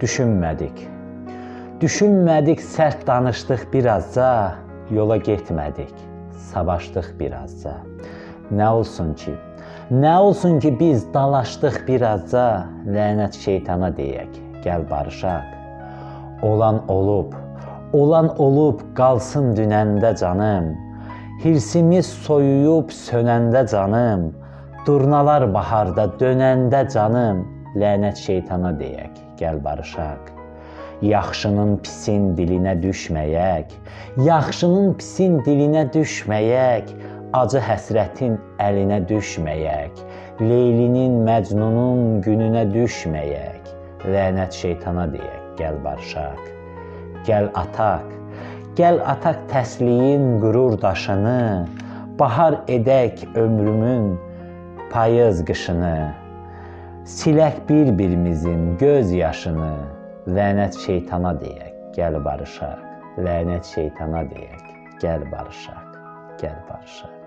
Düşünmədik. Düşünmədik, sərt danışdıq birazca, yola getmədik. Savaşdıq birazca. Nə olsun ki, nə olsun ki biz dalaşdıq birazca, lənət şeytana deyək, gəl barışaq. Olan olub, olan olub qalsın dünəndə canım. Hirsimiz soyuyub sönəndə canım, durnalar baharda dönəndə canım, lənət şeytana deyək, gəl barışaq. Yaxşının pisin dilinə düşməyək, yaxşının pisin dilinə düşməyək, acı həsrətin əlinə düşməyək, Leylinin, Məcnunun gününə düşməyək, lənət şeytana deyək, gəl barışaq. Gəl ataq, Gəl ataq təsliyin qürur daşını, bahar edək ömrümün payız qışını. Silək bir-birimizin göz yaşını, lənət şeytana deyək, gəl barışaq. Lənət şeytana deyək, gəl barışaq. Gəl barışaq.